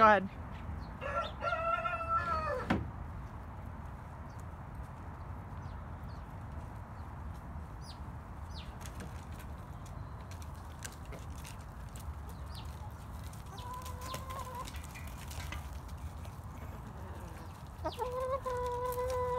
Go ahead.